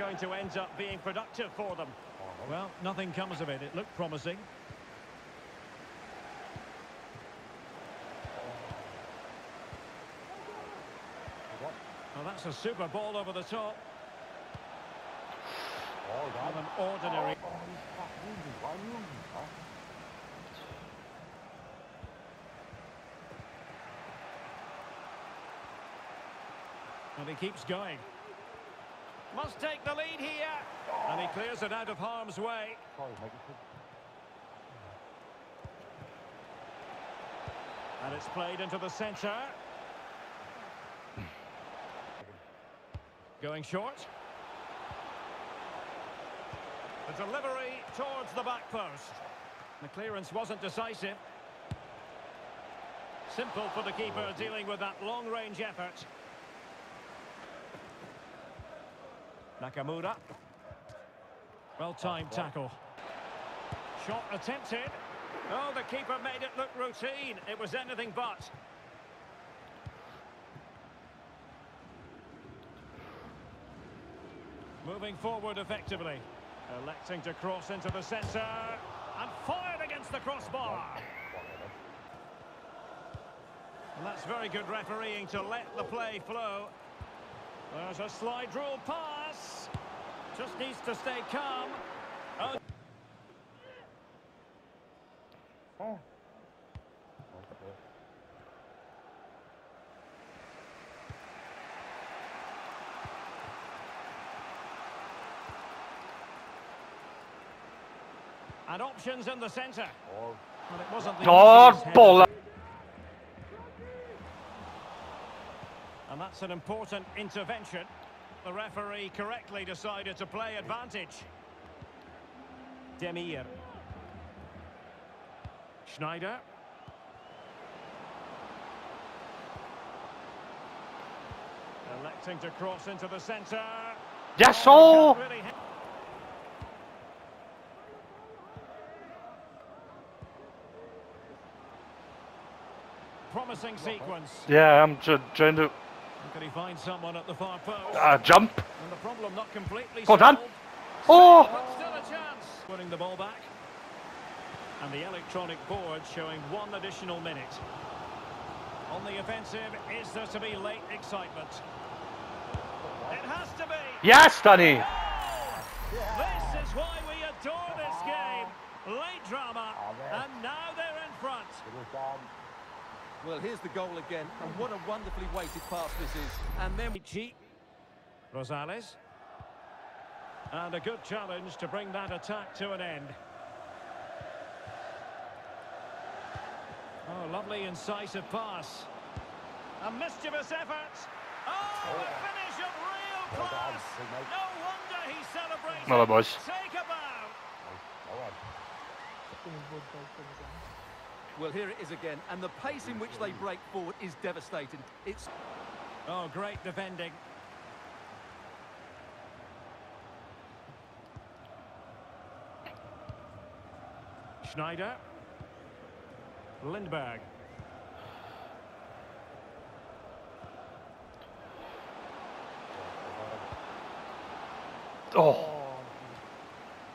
to end up being productive for them. Well, nothing comes of it. It looked promising. Well, that's a super ball over the top. Of an ordinary... And he keeps going. Must take the lead here. And he clears it out of harm's way. And it's played into the centre. Going short. The delivery towards the back post. The clearance wasn't decisive. Simple for the keeper dealing with that long-range effort. Nakamura. Well-timed tackle. Shot attempted. Oh, the keeper made it look routine. It was anything but. Moving forward effectively. Electing to cross into the centre. And fired against the crossbar. And that's very good refereeing to let the play flow. There's a slide rule pass. Just needs to stay calm. Oh. Oh. And options in the centre. Oh. Well, it wasn't the Oh, easiest And that's an important intervention. The referee correctly decided to play advantage. Demir. Schneider. Electing to cross into the centre. Yes, all. really Promising sequence. Yeah, I'm trying to Can he find someone at the far post? uh, jump. And the problem not completely Well done. solved. Oh! But still a chance. Winning the ball back. And the electronic board showing one additional minute. On the offensive, is there to be late excitement? It has to be. Yes, Danny. This is why we adore this game. Late drama, and now they're in front. Well, here's the goal again, and what a wonderfully weighted pass this is. And then Chi. Rosales. And a good challenge to bring that attack to an end. Oh, lovely incisive pass. A mischievous effort. Oh, a finish of real class. No wonder he celebrates. Well, boys. Take a bow. Well, here it is again, and the pace in which they break forward is devastating. It's Oh, great defending. Schneider. Lindberg. Oh,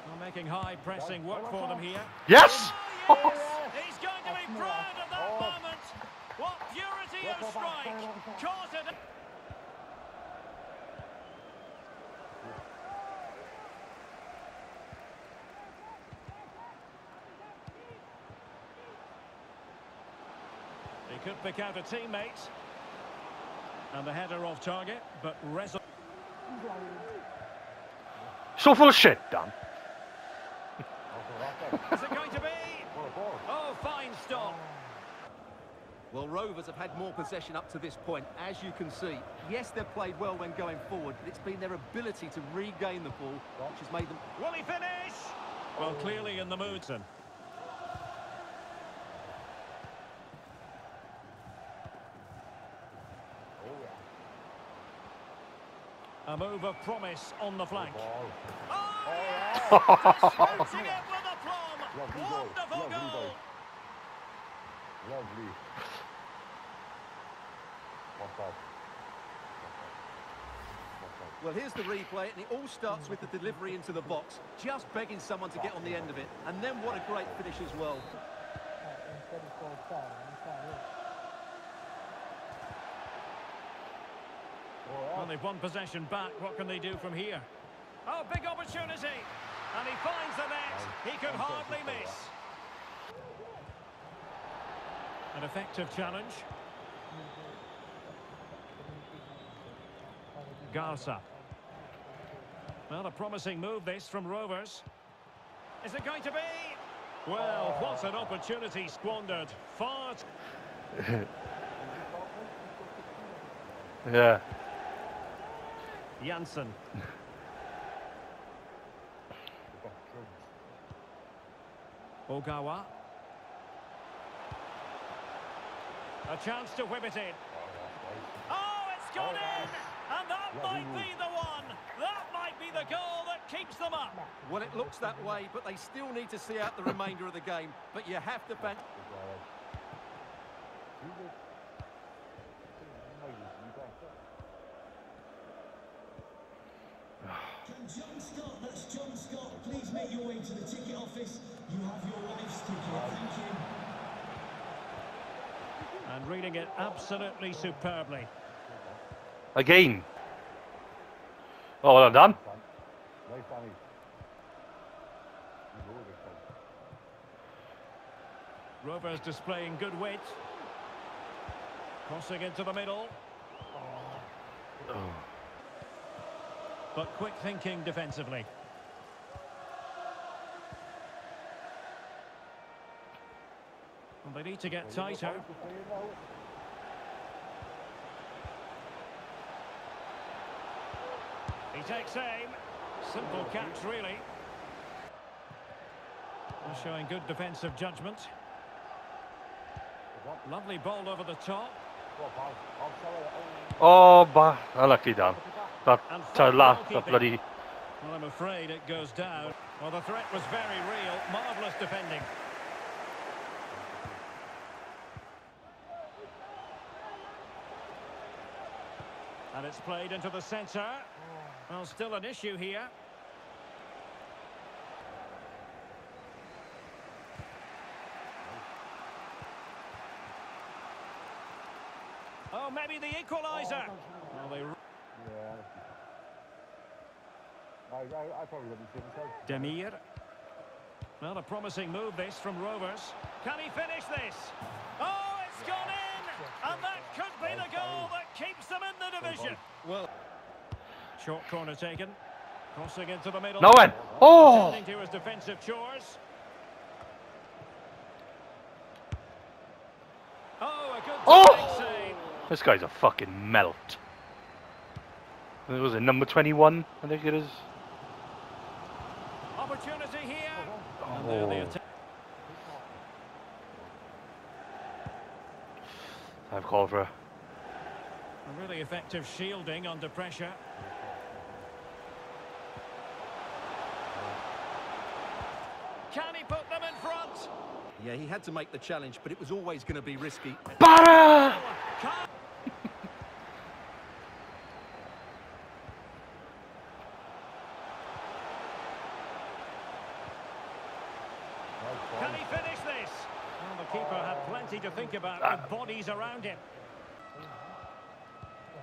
Well, making high pressing work for them here. yes. Oh, yes! He's going to be proud of that moment. What purity of strike. Caught it. He could pick out a teammate. And the header off target, but resolute. So full of shit, Dan. Is it going to be? Oh, fine stop. Oh. well, Rovers have had more possession up to this point, as you can see. Yes, they've played well when going forward, but it's been their ability to regain the ball which has made them Will he finish? Well, clearly in the mood, Then. A move of promise on the flank. Oh, yes! Shooting it with aplomb. Lovely goal, Wonderful lovely goal. goal. Lovely. What's that? What's that? Well, here's the replay, and it all starts with the delivery into the box. Just begging someone to get on the end of it. And then what a great finish as well. Well, they've won possession back. What can they do from here? Oh, big opportunity. And he finds the net. He could hardly miss. An effective challenge. Garza. Well, a promising move this from Rovers. Is it going to be? Well, what an opportunity squandered. Far Yeah. Janssen. Ogawa. A chance to whip it in. Oh, it's gone in! And that might be the one. That might be the goal that keeps them up. Well, it looks that way, but they still need to see out the remainder of the game. But you have to fan... Can John Scott, that's John Scott, please make your way to the ticket office. You have your wife's ticket. Thank you. And reading it absolutely superbly. Again. Oh, well done. Rovers displaying good wit. Crossing into the middle. Oh. But quick thinking defensively. Well, they need to get tighter. He takes aim. Simple catch, really. Well, Showing good defensive judgment. Lovely ball over the top. Oh, bah, unlucky. That And uh, fine last, that bloody. Well, I'm afraid it goes down. Well, the threat was very real. Marvellous defending. And it's played into the centre. Well, still an issue here. Oh, maybe the equaliser. Well, they Demir. Well, a promising move this from Rovers. Can he finish this? Oh, it's gone in! And that could be the goal that keeps them in. Well, Short corner taken. Crossing into the middle. No one. Oh! To his defensive chores. Oh, a good Oh! This guy's a fucking melt. It was a number 21? I think it is. Opportunity here. Oh. And there the Oh. I've called for a. A really effective shielding under pressure. Can he put them in front? yeah, he had to make the challenge, but it was always going to be risky. Barra! Can- Can he finish this? Well, the keeper had plenty to think about ah. with bodies around him.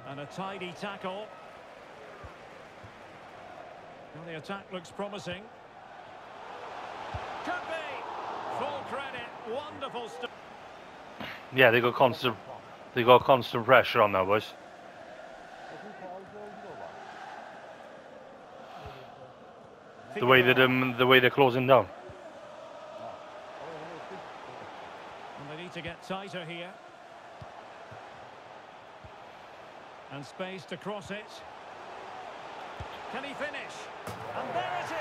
And a tidy tackle. Well, the attack looks promising. Could be. Full credit. Wonderful stuff. Yeah, they got constant. They got constant pressure on now, boys. The way that um, the way they're closing down. And they need to get tighter here. And space to cross it. Can he finish? And there it is,